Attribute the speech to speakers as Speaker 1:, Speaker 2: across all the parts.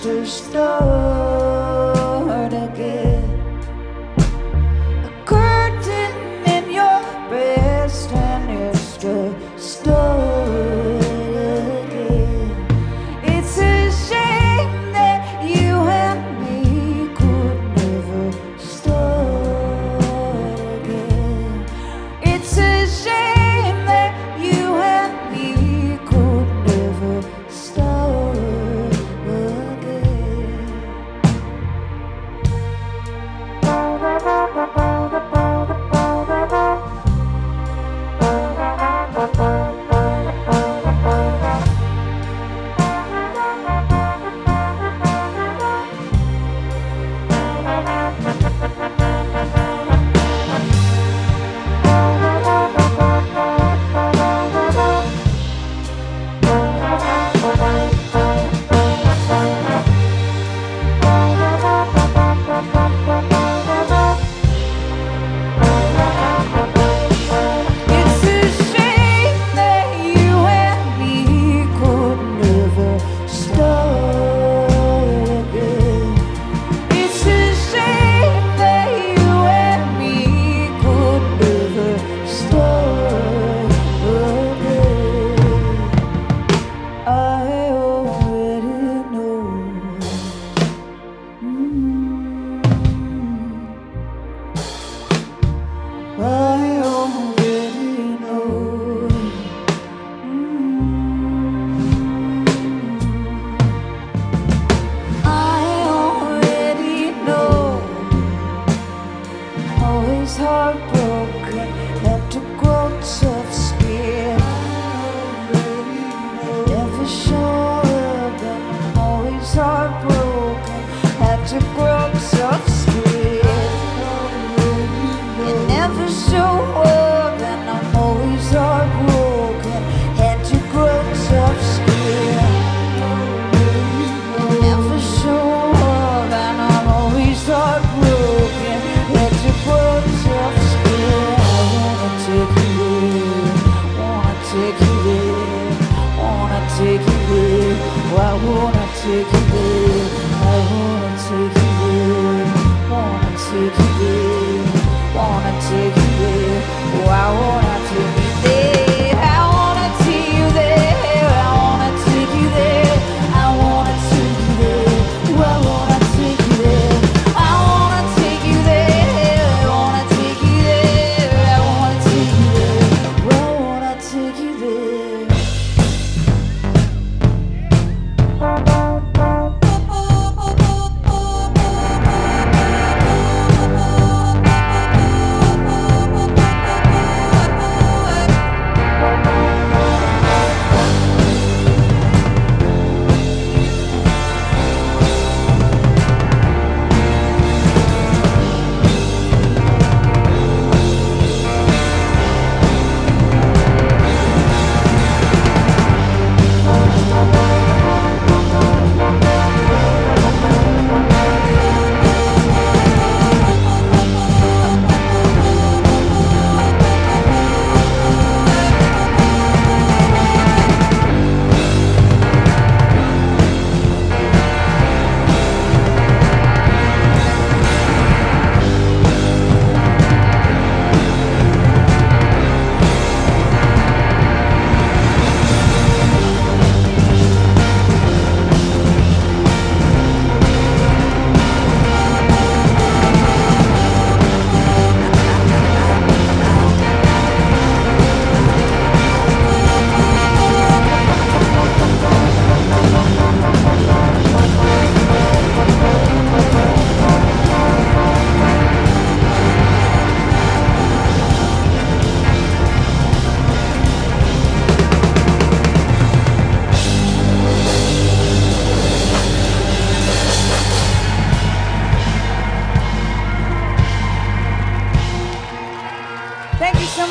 Speaker 1: sister's door. Oh. wanna take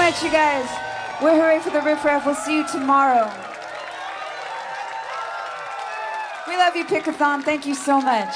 Speaker 1: much, you guys. We're Hurray for the Riff Raff. We'll see you tomorrow. We love you, Pickathon. Thank you so much.